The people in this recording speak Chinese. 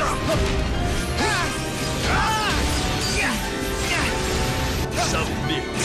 啊啊